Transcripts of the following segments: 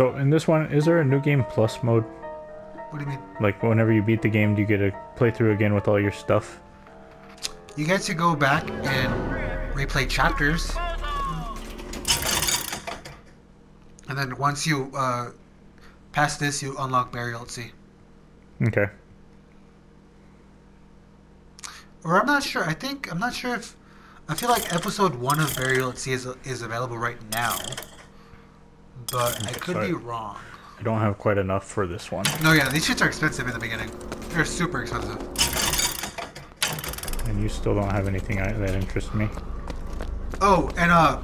So in this one, is there a new game plus mode? What do you mean? Like whenever you beat the game, do you get to play through again with all your stuff? You get to go back and replay chapters. And then once you uh, pass this, you unlock Burial at Sea. Okay. Or I'm not sure. I think I'm not sure if I feel like episode one of Burial at Sea is, is available right now, but I could be wrong. I don't have quite enough for this one, No, yeah, these shits are expensive in the beginning. They're super expensive. and you still don't have anything that interests me. Oh, and uh,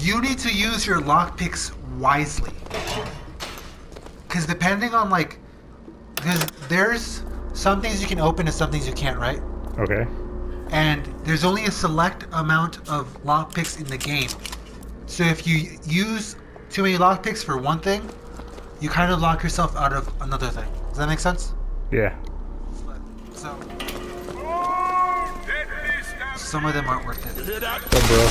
you need to use your lockpicks wisely. Because depending on like, because there's some things you can open and some things you can't, right? Okay. and there's only a select amount of lockpicks in the game. So if you use too many lockpicks for one thing, you kind of lock yourself out of another thing. Does that make sense? Yeah. So some of them aren't worth it. So, oh, bro.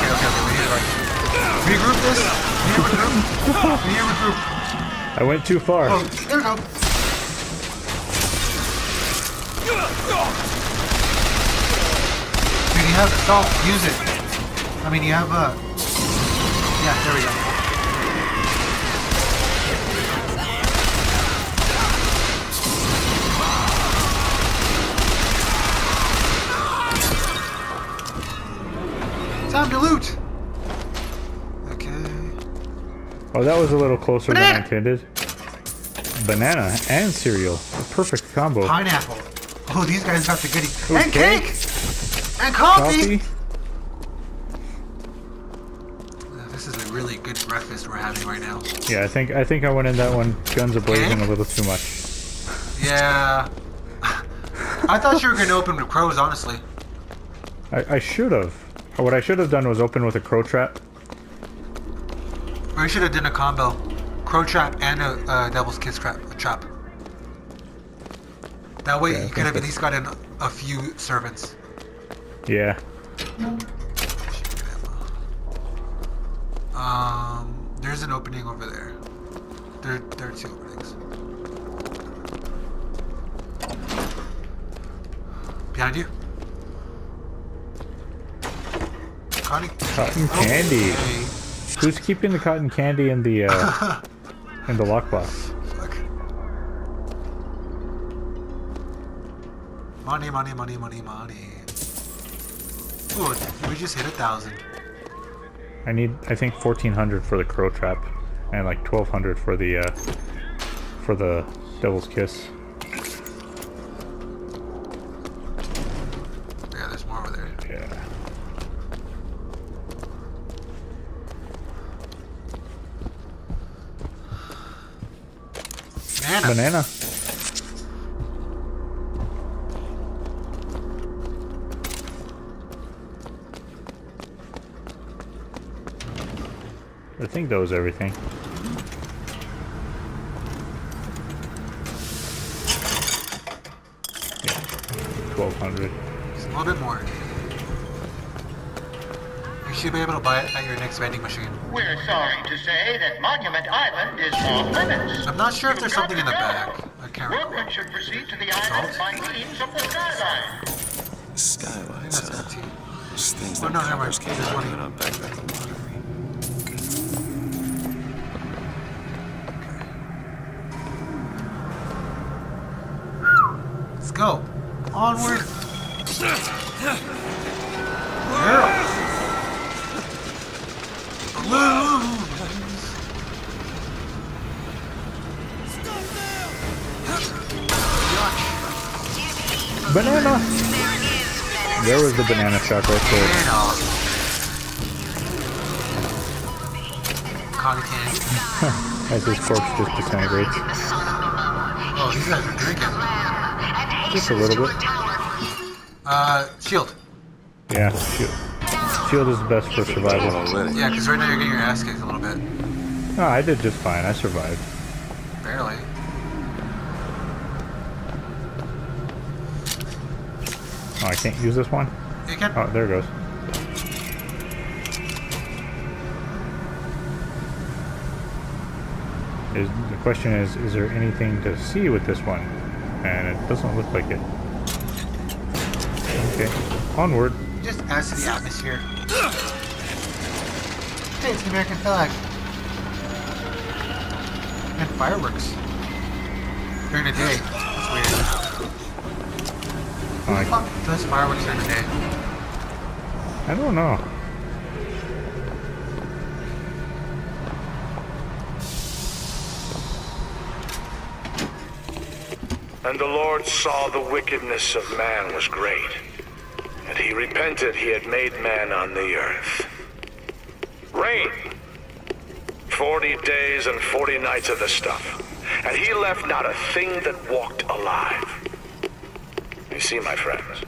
Okay, okay, okay. We need to regroup this. We need to regroup. We need to regroup. I went too far. Oh, there we go. Dude, you have salt. Use it. I mean, you have uh Yeah, there we go. Time to loot. Oh, that was a little closer than I intended. Banana and cereal. A perfect combo. Pineapple. Oh, these guys got the goodie. Ooh, and cake. cake. And coffee. Coffee. This is a really good breakfast we're having right now. Yeah, I think I think I went in that one guns a blazing a little too much. Yeah. I thought you were gonna open with crows, honestly. I, I should have. What I should have done was open with a crow trap. Or you should have done a combo. Crow trap and a uh, devil's kiss trap. trap. That way Yeah, you could have at least gotten a few servants. Yeah. Um, there's an opening over there. There, there are two openings. Behind you. Connie. Cotton candy. Okay. Who's keeping the cotton candy in the uh, in the lockbox? Fuck. Money, money, money, money, money. Ooh, we just hit a thousand. I need I think fourteen hundred for the crow trap, and like twelve hundred for the uh, for the devil's kiss. Yeah, there's more over there. Yeah. Banana. Banana. I think that was everything. Yeah, twelve hundred. Just a little bit more. You should be able to buy it at your next vending machine. We're sorry to say that Monument Island is off limits. I'm not sure if there's something in the back. I can't recall. Workmen should proceed to the island by means of the skyline. I think Skylights, that's huh? empty. Those things Oh, that no, never coppers mind. keep There's one hanging on back at the lottery. Let's go. Onward. There was the banana shot right there. And off. As his corpse just disintegrates. Oh, these guys are drinking. Just a little bit. Uh, shield. Yeah, shield. Shield is the best for survival. Already. Yeah, because right now you're getting your ass kicked a little bit. No, I did just fine. I survived. Barely. Oh, I can't use this one? You can. Oh, there it goes. Is, the question is, is there anything to see with this one? And it doesn't look like it. Okay, onward. Just adds to the atmosphere. Hey, it's the American flag. And fireworks. During the day. That's weird. I, Fuck does fireworks during the day? I don't know. And the Lord saw the wickedness of man was great, and he repented he had made man on the earth. Rain. Forty days and forty nights of the stuff, and he left not a thing that walked alive. You see, my friends,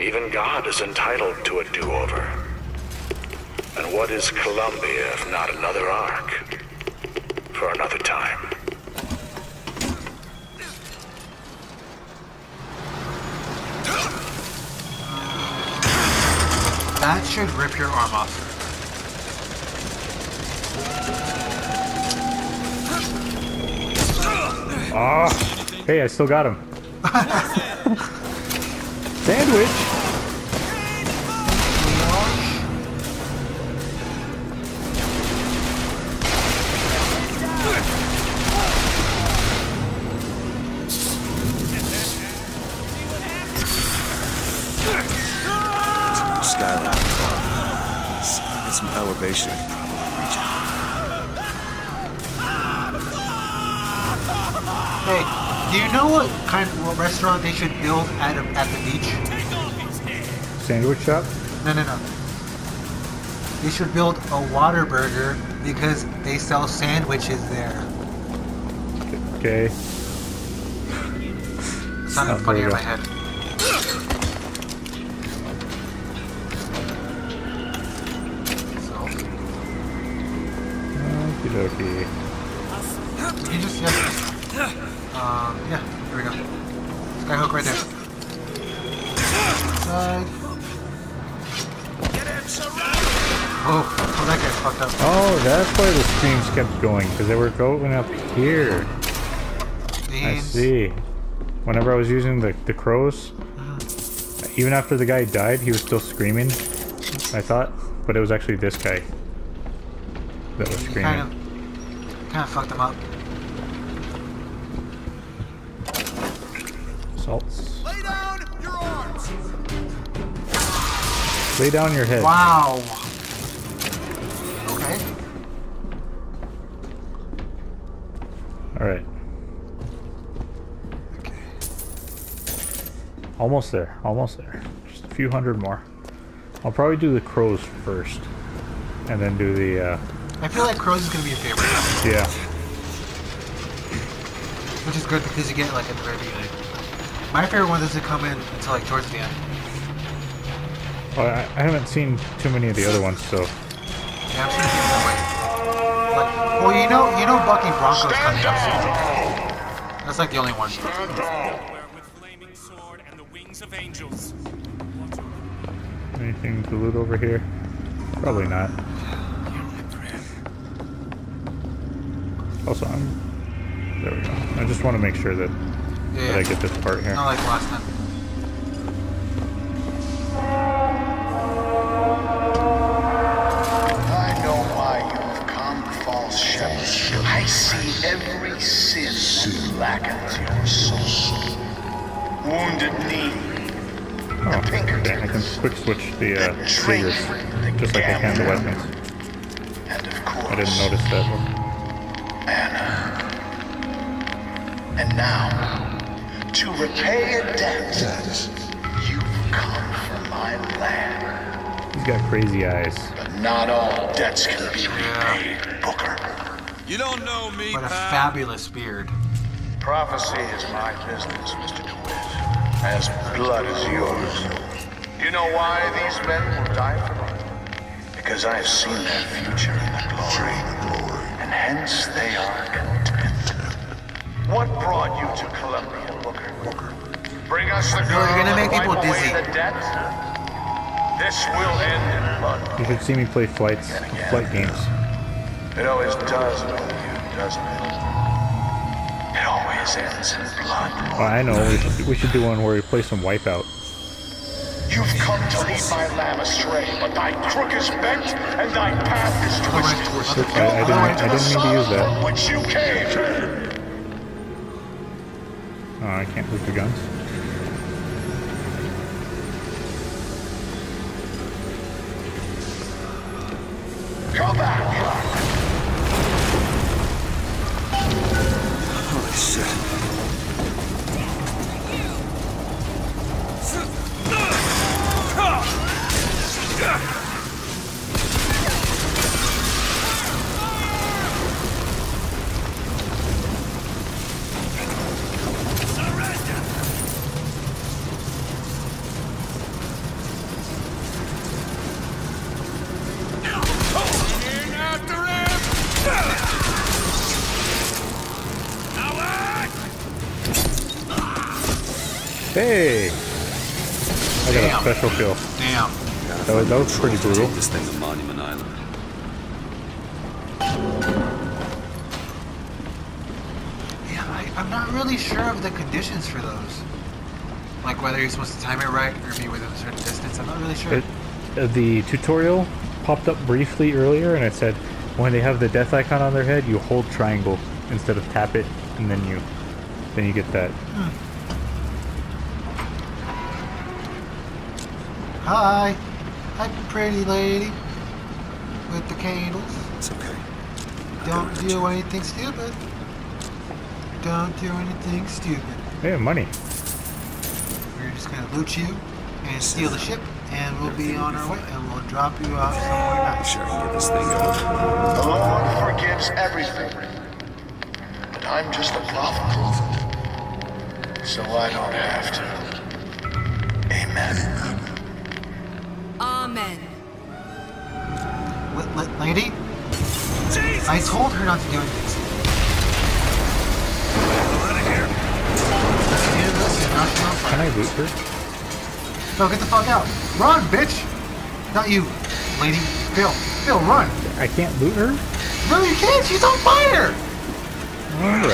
even God is entitled to a do-over. And what is Columbia if not another ark? For another time. That should rip your arm off. Ah, hey, I still got him. Sandwich. Skyline. Get some elevation. Hey, do you know what kind of what restaurant they should build at, a, at the beach? Sandwich shop. No, no, no. They should build a water burger because they sell sandwiches there. Okay. Oh, funny in my head. So, Okie dokie. you just, yeah. Um, yeah, here we go. Skyhook right there. Side. Oh, oh, that guy's fucked up. Oh, that's why the streams kept going because they were going up here. I see. Whenever I was using the the crows, even after the guy died, he was still screaming. I thought, but it was actually this guy that was screaming. Kind of, kind of fucked him up. Lay down your head. Wow. Okay. All right. Okay. Almost there. Almost there. Just a few hundred more. I'll probably do the crows first, and then do the uh, I feel like Crows is gonna be a favorite, yeah. which is good because you get like at the very beginning. My favorite one doesn't come in until like towards the end. Well, I, I haven't seen too many of the other ones, so Yeah, I'm sure it's that way. Like, well, you know, you know, Bucking Bronco's coming up soon. That's like the only one. Where with flaming sword and the wings of angels. anything to loot over here? Probably not. Also, I'm there. We go. I just want to make sure that Yeah, that I get this part here. not like last time. Quick switch the uh, The triggers, just like I can the weapons. and of course, I didn't notice that one. Anna. And now, to repay a debt, you've come from my land. He's got crazy eyes. But not all debts can be repaid, Booker. You don't know me, What a pal. fabulous beard. Prophecy is my business, Mr. DeWitt. As blood is yours. You know why these men will die for me? Because I have seen their future in the glory. And hence they are content. What brought you to Columbia, Booker? Bring us the No, girl you're gonna make people dizzy. the debt? This will end in blood. You should see me play flights, flight games. It always does with you, doesn't it? It always ends in blood. Oh, I know. We should, we should do one where we play some Wipeout. To lead my lamb astray, but thy crook is bent and thy path is twisted. I, I didn't. I didn't mean to use that. Which you came. Oh, I can't move the guns. Hey! I got a special kill. Damn. That was, that was pretty brutal. Take this thing to Monument Island. Yeah, I, I'm not really sure of the conditions for those. Like whether you're supposed to time it right or be within a certain distance. I'm not really sure. It, uh, the tutorial popped up briefly earlier, and it said when they have the death icon on their head, you hold triangle instead of tap it, and then you then you get that. Hi. Hi, pretty lady. With the candles. It's okay. Don't do anything stupid. Don't do anything stupid. Hey, money. We're just gonna loot you and steal the ship, and we'll be on our way, and we'll drop you off somewhere I'm nice. sure I can get this thing going. The Lord forgives everything. But I'm just a prophet. So I don't have to. Amen. Amen. L- l- lady? I told her not to do anything stupid. You didn't listen, now she's on Can. I loot her? No, get the fuck out. Run, bitch! Not you, lady. Phil, Phil, run! I can't loot her. No, you can't. She's on fire. All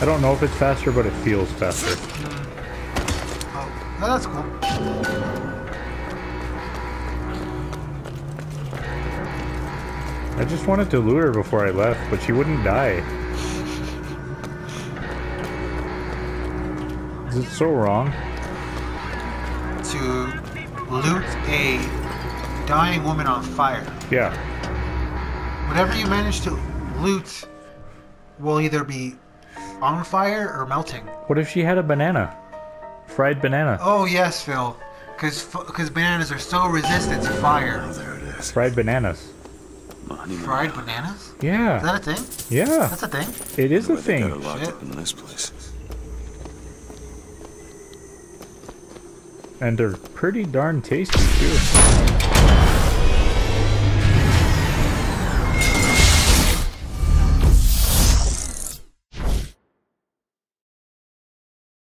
I don't know if it's faster, but it feels faster. Oh, no, that's cool. I just wanted to loot her before I left, but she wouldn't die. Is it so wrong? To loot a dying woman on fire. Yeah. Whatever you manage to loot will either be on fire or melting. What if she had a banana? Fried banana. Oh yes, Phil, because because bananas are so resistant to fire. Oh, there it is. Fried bananas. Monument Fried Island. bananas? Is that a thing? Yeah. That's a thing. It is a Where got thing. locked Shit. up in this place. And they're pretty darn tasty, too.